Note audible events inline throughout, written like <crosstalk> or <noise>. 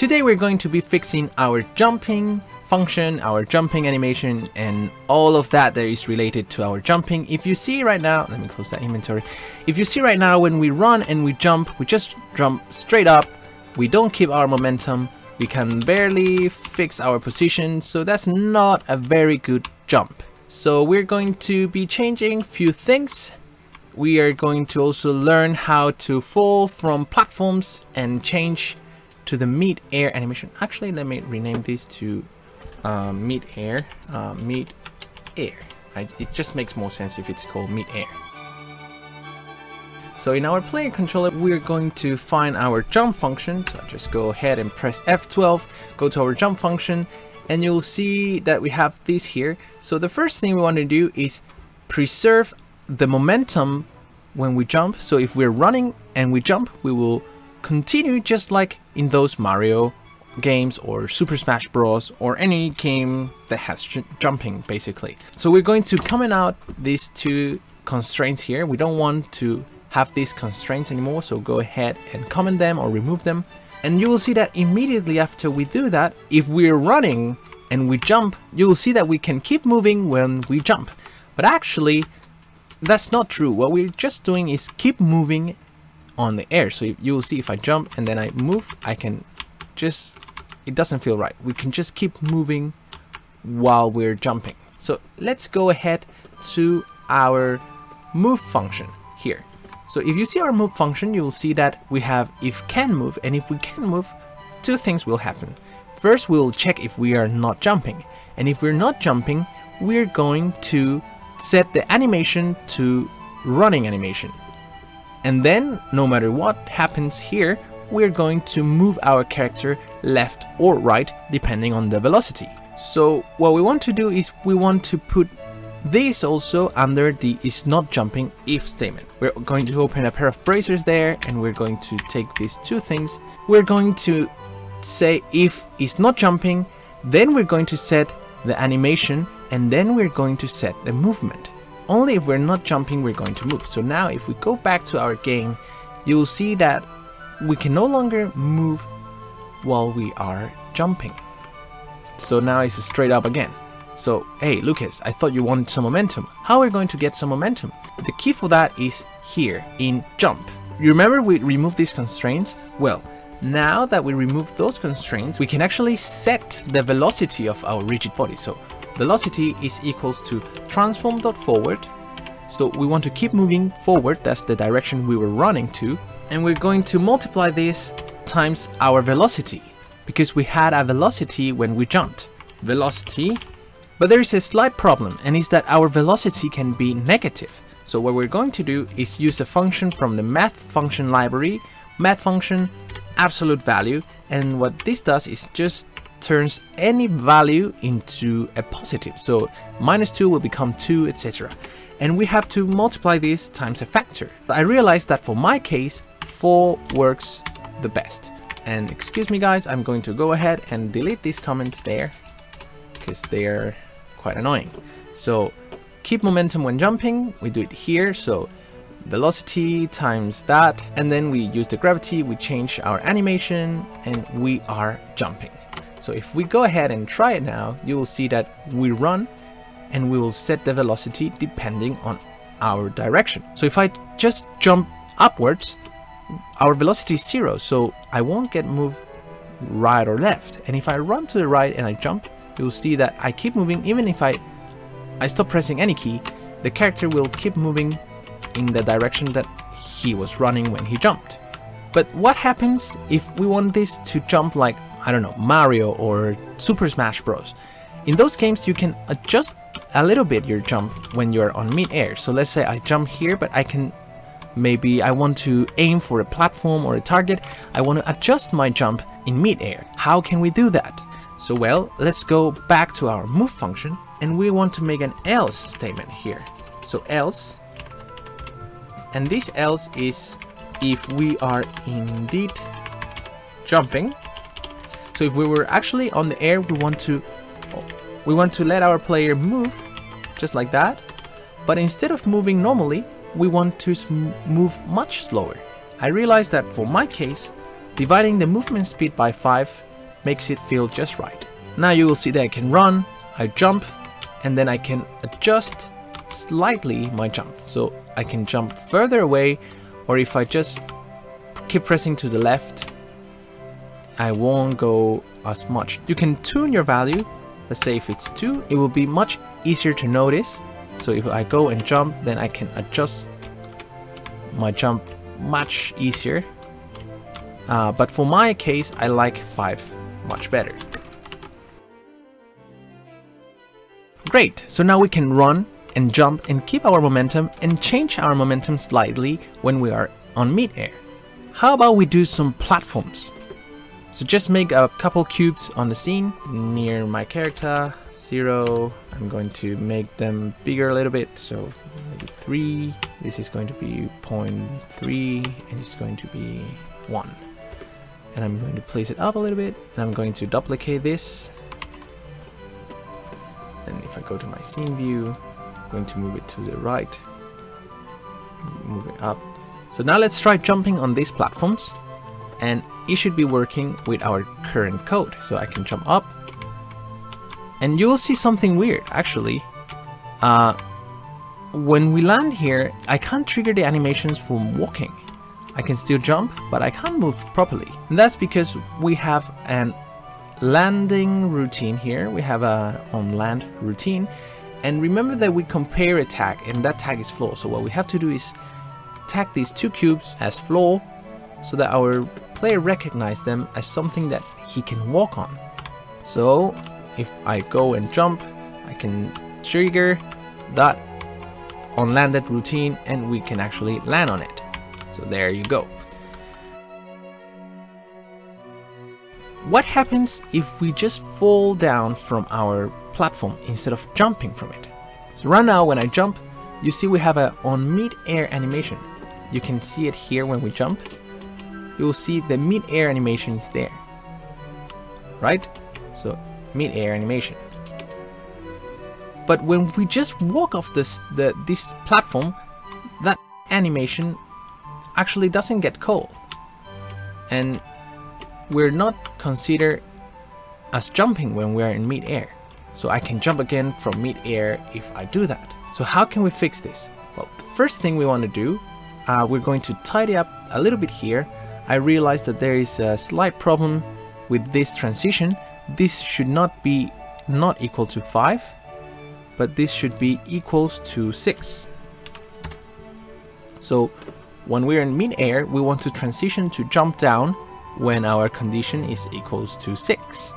Today we're going to be fixing our jumping function, our jumping animation, and all of that that is related to our jumping. If you see right now, let me close that inventory. If you see right now when we run and we jump, we just jump straight up. We don't keep our momentum. We can barely fix our position, so that's not a very good jump. So we're going to be changing few things. We are going to also learn how to fall from platforms and change to the mid-air animation. Actually, let me rename this to uh, mid-air, uh, mid-air. It just makes more sense if it's called mid-air. So in our player controller, we're going to find our jump function. So just go ahead and press F12, go to our jump function, and you'll see that we have this here. So the first thing we want to do is preserve the momentum when we jump. So if we're running and we jump, we will continue just like in those Mario games or Super Smash Bros or any game that has jumping basically. So we're going to comment out these two constraints here. We don't want to have these constraints anymore so go ahead and comment them or remove them and you will see that immediately after we do that if we're running and we jump you will see that we can keep moving when we jump but actually that's not true what we're just doing is keep moving on the air. So you will see if I jump and then I move, I can just, it doesn't feel right. We can just keep moving while we're jumping. So let's go ahead to our move function here. So if you see our move function, you will see that we have if can move and if we can move, two things will happen. First, we will check if we are not jumping. And if we're not jumping, we're going to set the animation to running animation. And then, no matter what happens here, we're going to move our character left or right depending on the velocity. So what we want to do is we want to put this also under the is not jumping if statement. We're going to open a pair of bracers there and we're going to take these two things. We're going to say if is not jumping, then we're going to set the animation and then we're going to set the movement only if we're not jumping we're going to move. So now if we go back to our game, you'll see that we can no longer move while we are jumping. So now it's straight up again. So, hey Lucas, I thought you wanted some momentum. How are we going to get some momentum? The key for that is here in jump. You remember we removed these constraints? Well, now that we remove those constraints, we can actually set the velocity of our rigid body. So velocity is equals to transform.forward. So we want to keep moving forward, that's the direction we were running to. And we're going to multiply this times our velocity because we had a velocity when we jumped. Velocity, but there is a slight problem and is that our velocity can be negative. So what we're going to do is use a function from the math function library, math function absolute value, and what this does is just turns any value into a positive. So minus 2 will become 2, etc. And we have to multiply this times a factor. I realized that for my case, 4 works the best. And excuse me guys, I'm going to go ahead and delete these comments there because they're quite annoying. So keep momentum when jumping, we do it here. So velocity times that and then we use the gravity we change our animation and we are jumping so if we go ahead and try it now, you will see that we run and we will set the velocity depending on our direction. So if I just jump upwards, our velocity is zero, so I won't get moved right or left. And if I run to the right and I jump, you'll see that I keep moving even if I, I stop pressing any key, the character will keep moving in the direction that he was running when he jumped. But what happens if we want this to jump like I don't know, Mario or Super Smash Bros. In those games, you can adjust a little bit your jump when you're on mid-air. So let's say I jump here, but I can maybe I want to aim for a platform or a target. I want to adjust my jump in mid-air. How can we do that? So well, let's go back to our move function and we want to make an else statement here. So else, and this else is if we are indeed jumping so if we were actually on the air, we want to we want to let our player move just like that. But instead of moving normally, we want to move much slower. I realized that for my case, dividing the movement speed by 5 makes it feel just right. Now you will see that I can run, I jump, and then I can adjust slightly my jump. So I can jump further away, or if I just keep pressing to the left, I won't go as much. You can tune your value. Let's say if it's 2, it will be much easier to notice. So if I go and jump, then I can adjust my jump much easier. Uh, but for my case, I like 5 much better. Great, so now we can run and jump and keep our momentum and change our momentum slightly when we are on mid-air. How about we do some platforms? So just make a couple cubes on the scene near my character, zero. I'm going to make them bigger a little bit, so maybe three. This is going to be 0.3 and it's going to be one. And I'm going to place it up a little bit and I'm going to duplicate this. And if I go to my scene view, I'm going to move it to the right, move it up. So now let's try jumping on these platforms and it should be working with our current code. So I can jump up and you will see something weird actually. Uh, when we land here, I can't trigger the animations from walking. I can still jump, but I can't move properly. And that's because we have an landing routine here. We have a on land routine. And remember that we compare a tag and that tag is floor. So what we have to do is tag these two cubes as floor so that our player recognize them as something that he can walk on. So if I go and jump, I can trigger that on landed routine and we can actually land on it. So there you go. What happens if we just fall down from our platform instead of jumping from it? So right now when I jump, you see we have a on mid-air animation. You can see it here when we jump you will see the mid-air animation is there. Right? So mid-air animation. But when we just walk off this the this platform, that animation actually doesn't get cold. And we're not considered as jumping when we're in mid-air. So I can jump again from mid-air if I do that. So how can we fix this? Well, first thing we want to do, uh, we're going to tidy up a little bit here I realized that there is a slight problem with this transition. This should not be not equal to 5, but this should be equals to 6. So when we're in mid-air, we want to transition to jump down when our condition is equals to 6.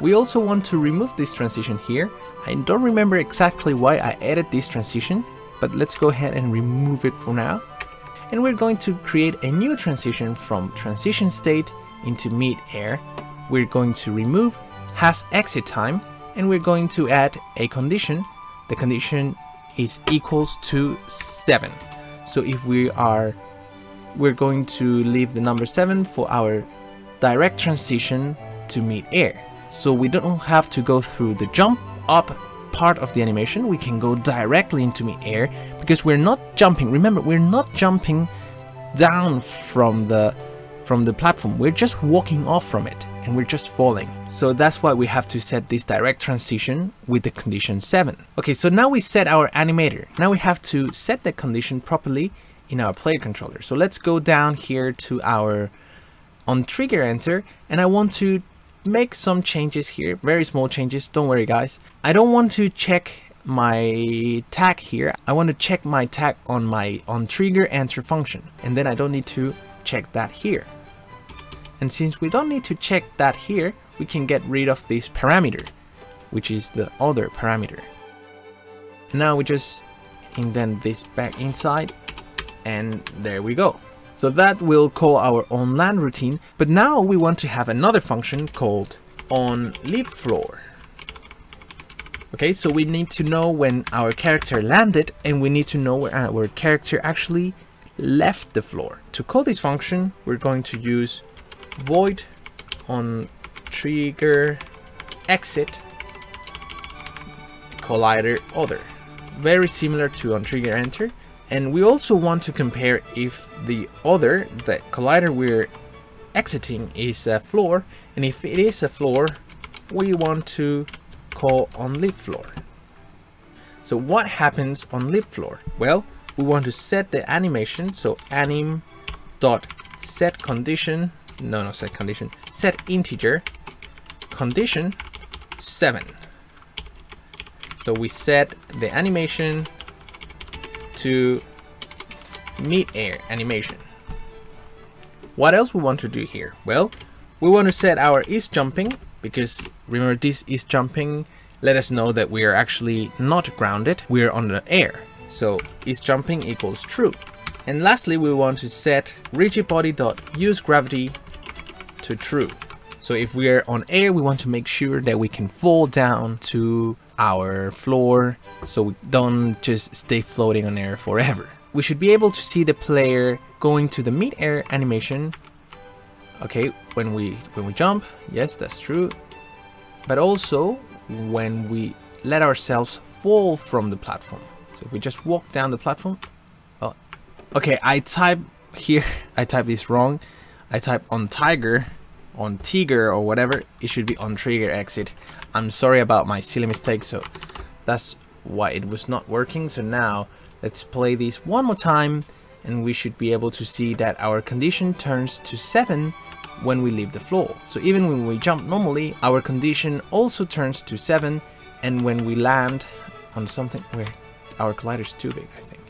We also want to remove this transition here. I don't remember exactly why I added this transition, but let's go ahead and remove it for now and we're going to create a new transition from transition state into mid-air. We're going to remove has exit time and we're going to add a condition. The condition is equals to 7. So if we are we're going to leave the number 7 for our direct transition to mid-air. So we don't have to go through the jump up part of the animation, we can go directly into mid-air because we're not jumping. Remember, we're not jumping down from the from the platform. We're just walking off from it and we're just falling. So that's why we have to set this direct transition with the condition 7. Okay, so now we set our animator. Now we have to set the condition properly in our player controller. So let's go down here to our on trigger enter and I want to make some changes here, very small changes, don't worry guys. I don't want to check my tag here. I want to check my tag on my on trigger enter function and then I don't need to check that here. And since we don't need to check that here, we can get rid of this parameter, which is the other parameter. And now we just indent this back inside and there we go. So that will call our on land routine, but now we want to have another function called on leave floor. Okay, so we need to know when our character landed and we need to know where our character actually left the floor. To call this function, we're going to use void on trigger exit collider other. Very similar to on trigger enter, and we also want to compare if the other, the collider we're exiting is a floor. And if it is a floor we want to call on leave floor. So what happens on leave floor? Well we want to set the animation. So anim dot set condition. No no set condition. Set integer condition 7 so we set the animation to mid-air animation. What else we want to do here? Well we want to set our is jumping because remember this is jumping let us know that we are actually not grounded we're on the air. So is jumping equals true. And lastly, we want to set rigid body dot use gravity to true. So if we are on air, we want to make sure that we can fall down to our floor so we don't just stay floating on air forever. We should be able to see the player going to the mid-air animation. Okay, when we when we jump, yes, that's true. But also when we let ourselves fall from the platform. So if we just walk down the platform, oh, Okay, I type here, <laughs> I type this wrong. I type on tiger, on tiger or whatever. It should be on trigger exit. I'm sorry about my silly mistake. So that's why it was not working. So now let's play this one more time and we should be able to see that our condition turns to 7 when we leave the floor. So even when we jump normally, our condition also turns to 7 and when we land on something where our collider is too big, I think.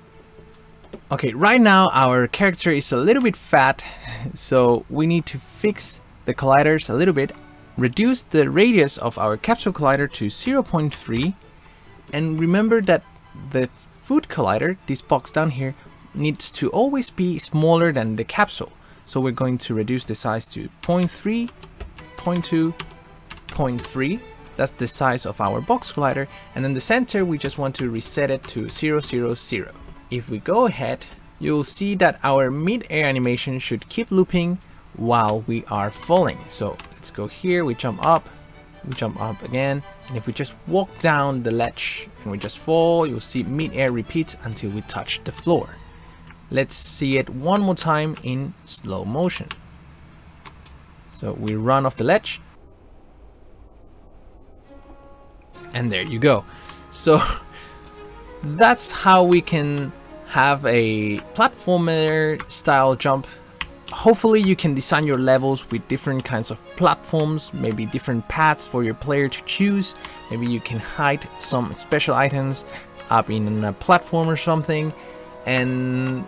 Okay, right now our character is a little bit fat, <laughs> so we need to fix the colliders a little bit, reduce the radius of our capsule collider to 0.3, and remember that the foot collider, this box down here, needs to always be smaller than the capsule. So we're going to reduce the size to 0.3, 0.2, 0.3. That's the size of our box collider. And then the center, we just want to reset it to 0, 0, 0 if we go ahead, you'll see that our mid-air animation should keep looping while we are falling. So let's go here, we jump up, we jump up again, and if we just walk down the ledge and we just fall, you'll see mid-air repeat until we touch the floor. Let's see it one more time in slow motion. So we run off the ledge. And there you go. So <laughs> that's how we can have a platformer style jump. Hopefully you can design your levels with different kinds of platforms, maybe different paths for your player to choose. Maybe you can hide some special items up in a platform or something. And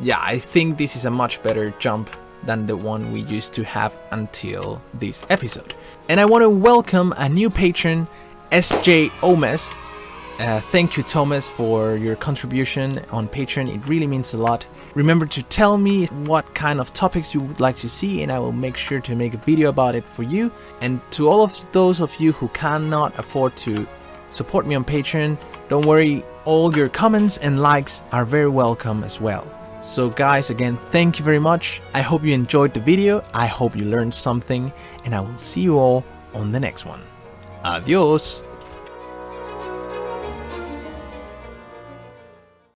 yeah, I think this is a much better jump than the one we used to have until this episode. And I want to welcome a new patron, SJ Omes, uh, thank you, Thomas, for your contribution on Patreon. It really means a lot. Remember to tell me what kind of topics you would like to see, and I will make sure to make a video about it for you. And to all of those of you who cannot afford to support me on Patreon, don't worry, all your comments and likes are very welcome as well. So guys, again, thank you very much. I hope you enjoyed the video. I hope you learned something, and I will see you all on the next one. Adios!